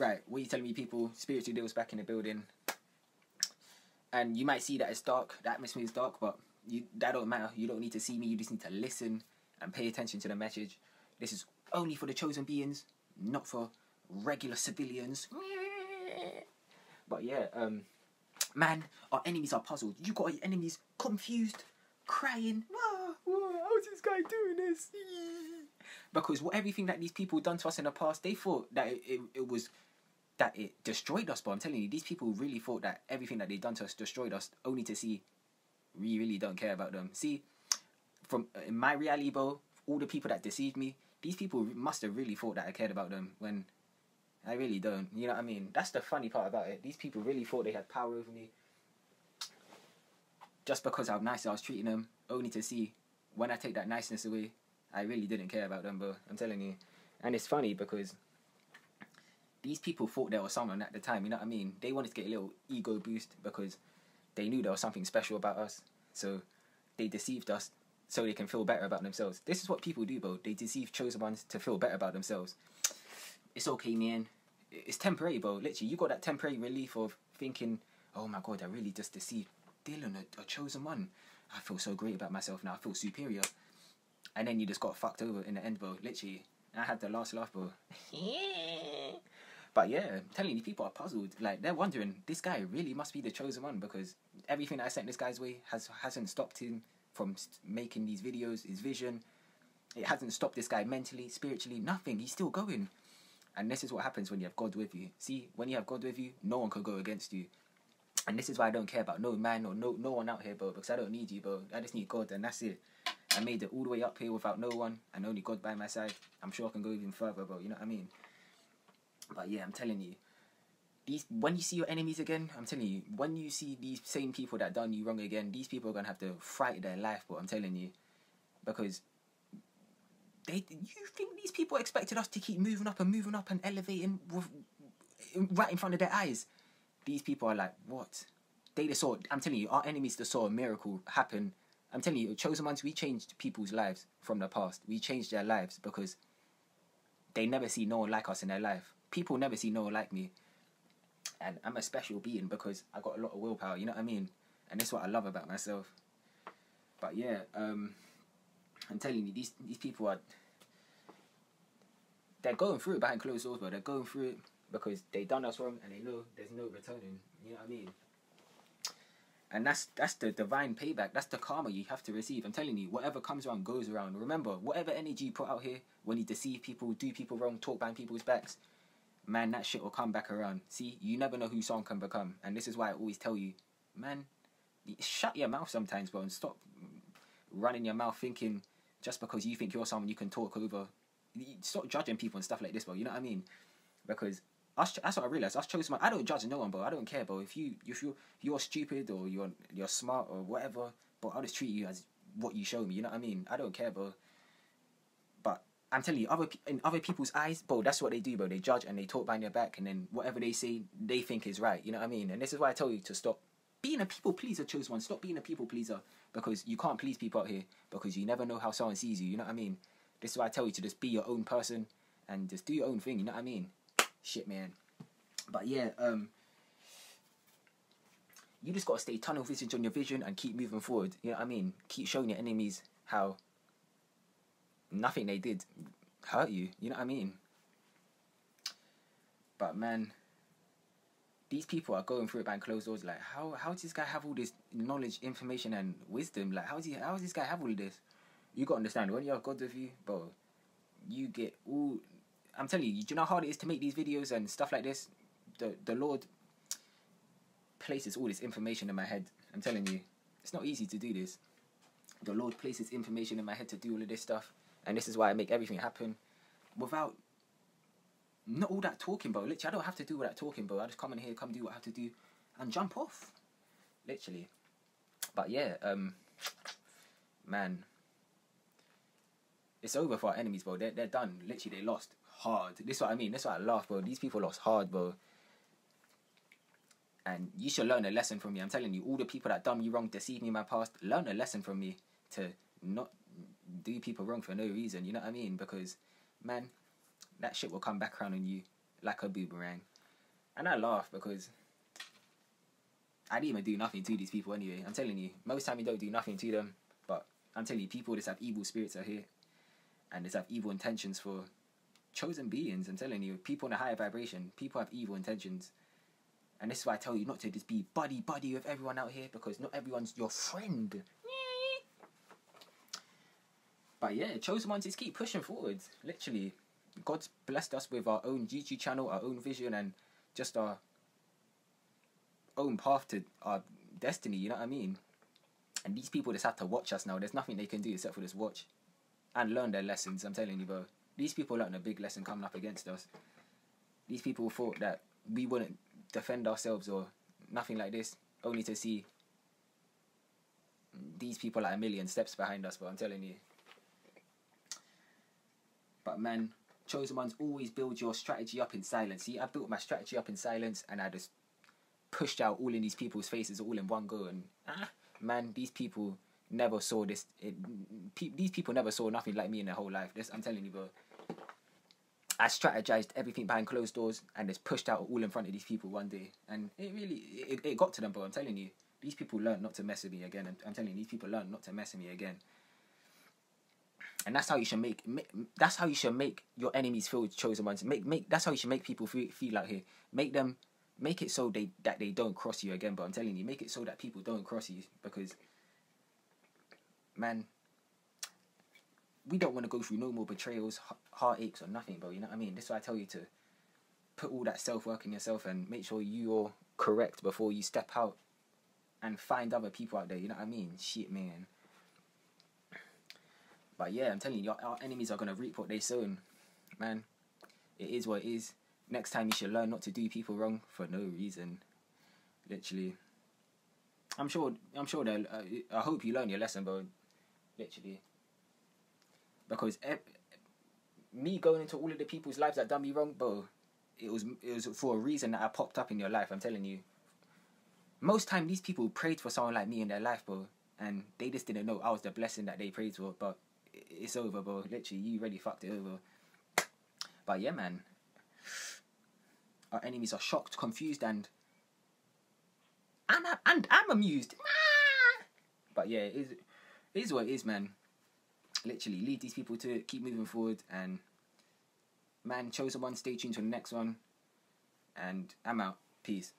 right, what are you telling me, people? Spiritual Dylz back in the building. And you might see that it's dark, the atmosphere is dark, but you that don't matter. You don't need to see me, you just need to listen and pay attention to the message. This is only for the chosen beings, not for regular civilians. But yeah, um, man, our enemies are puzzled. You got your enemies confused, crying. "Ah, how's this guy doing this? Because what everything that these people done to us in the past, they thought that it, it, it was that it destroyed us. But I'm telling you, these people really thought that everything that they've done to us destroyed us, only to see we really don't care about them. See, from uh, in my reality, bro, all the people that deceived me, these people must have really thought that I cared about them when I really don't. You know what I mean? That's the funny part about it. These people really thought they had power over me just because how nice I was treating them, only to see when I take that niceness away, I really didn't care about them, bro. I'm telling you. And it's funny because these people thought there was someone at the time, you know what I mean? They wanted to get a little ego boost because they knew there was something special about us. So they deceived us so they can feel better about themselves. This is what people do, bro. They deceive chosen ones to feel better about themselves. It's okay, man. It's temporary, bro. Literally, you got that temporary relief of thinking, oh my god, I really just deceived Dylan, a, a chosen one. I feel so great about myself now. I feel superior. And then you just got fucked over in the end, bro. Literally. I had the last laugh, bro. but yeah, I'm telling you, people are puzzled. Like they're wondering, this guy really must be the chosen one because everything that I sent this guy's way has hasn't stopped him from making these videos. His vision, it hasn't stopped this guy mentally, spiritually, nothing. He's still going. And this is what happens when you have God with you. See, when you have God with you, no one can go against you. And this is why I don't care about no man or no no one out here, bro, because I don't need you, bro. I just need God, and that's it. I made it all the way up here without no one and only God by my side. I'm sure I can go even further, bro. You know what I mean? But yeah, I'm telling you, these when you see your enemies again, I'm telling you, when you see these same people that done you wrong again, these people are gonna have to fight their life, But I'm telling you, because they you think these people expected us to keep moving up and moving up and elevating right in front of their eyes. These people are like, what? They just saw. I'm telling you, our enemies just saw a miracle happen. I'm telling you, chosen ones, we changed people's lives from the past. We changed their lives because they never see no one like us in their life. People never see no one like me. And I'm a special being because I got a lot of willpower, you know what I mean? And that's what I love about myself. But yeah, um, I'm telling you, these these people are they're going through it behind closed doors, but they're going through it because they done us wrong and they know there's no returning. You know what I mean? And that's that's the divine payback. That's the karma you have to receive. I'm telling you, whatever comes around goes around. Remember, whatever energy you put out here, when you deceive people, do people wrong, talk behind people's backs, man, that shit will come back around. See, you never know who someone can become, and this is why I always tell you, man, shut your mouth sometimes, bro, and stop running your mouth thinking just because you think you're someone you can talk over. Stop judging people and stuff like this, bro. You know what I mean? Because us, that's what I realized. Us chosen I don't judge no one, bro. I don't care, bro. If you if you you're stupid or you're you're smart or whatever, but I'll just treat you as what you show me. You know what I mean? I don't care, bro. I'm telling you, other in other people's eyes, bro, that's what they do, bro. They judge and they talk behind your back, and then whatever they say, they think is right. You know what I mean? And this is why I tell you to stop being a people pleaser. chose one. Stop being a people pleaser because you can't please people out here because you never know how someone sees you. You know what I mean? This is why I tell you to just be your own person and just do your own thing. You know what I mean? Shit, man. But yeah, um, you just gotta stay tunnel vision on your vision and keep moving forward. You know what I mean? Keep showing your enemies how nothing they did hurt you. You know what I mean? But man, these people are going through it behind closed doors. Like, how how does this guy have all this knowledge, information, and wisdom? Like, how does he how does this guy have all this? You gotta understand when you have God with you, bro. You get all. I'm telling you, do you know how hard it is to make these videos and stuff like this? The the Lord places all this information in my head. I'm telling you, it's not easy to do this. The Lord places information in my head to do all of this stuff, and this is why I make everything happen without not all that talking, bro. Literally, I don't have to do all that talking, bro. I just come in here, come do what I have to do, and jump off. Literally. But yeah, um, man, it's over for our enemies, bro. They're they're done. Literally, they lost hard. This is what I mean. This is what I laugh, bro. These people lost hard, bro. And you should learn a lesson from me. I'm telling you, all the people that done me wrong, deceived me in my past, learn a lesson from me to not do people wrong for no reason. You know what I mean? Because, man, that shit will come back around on you like a boomerang. And I laugh because I didn't even do nothing to these people anyway. I'm telling you, most time you don't do nothing to them, but I'm telling you, people just have evil spirits out here, and just have evil intentions for chosen beings. I'm telling you, people in a higher vibration, people have evil intentions, and this is why I tell you not to just be buddy buddy with everyone out here because not everyone's your friend. But yeah, chosen ones just keep pushing forwards. Literally, God's blessed us with our own YouTube channel, our own vision, and just our own path to our destiny. You know what I mean? And these people just have to watch us now. There's nothing they can do except for just watch and learn their lessons. I'm telling you, bro. These people learned a big lesson coming up against us. These people thought that we wouldn't defend ourselves or nothing like this, only to see these people are a million steps behind us. But I'm telling you. But man, chosen ones always build your strategy up in silence. See, I built my strategy up in silence, and I just pushed out all in these people's faces all in one go. And ah, man, these people never saw this. It, pe- these people never saw nothing like me in their whole life. This, I'm telling you, bro. I strategized everything behind closed doors and just pushed out all in front of these people one day, and it really it, it got to them, bro. I'm telling you, these people learned not to mess with me again. I'm, I'm telling you, these people learned not to mess with me again. And that's how you should make, make that's how you should make your enemies feel chosen ones. Make make that's how you should make people feel, feel out here. Make them make it so they that they don't cross you again. But I'm telling you, make it so that people don't cross you because, man, we don't want to go through no more betrayals, heartaches, or nothing, bro. You know what I mean? This is why I tell you to put all that self work in yourself and make sure you're correct before you step out and find other people out there. You know what I mean? Shit, man. But yeah, I'm telling you, our enemies are gonna reap what they sown, man. It is what it is. Next time you should learn not to do people wrong for no reason. Literally. I'm sure. I'm sure they'll. Uh, I hope you learn your lesson, bro. Literally. Because me going into all of the people's lives that done me wrong, bro. It was it was for a reason that I popped up in your life. I'm telling you. Most time these people prayed for someone like me in their life, bro, and they just didn't know I was the blessing that they prayed for. But it's over, bro. Literally, you really fucked it over. But yeah, man. Our enemies are shocked, confused, and and and I'm amused. But yeah, it is, it is what it is, man. Literally, lead these people to it, keep moving forward, and man, chosen one. Stay tuned to the next one, and I'm out. Peace.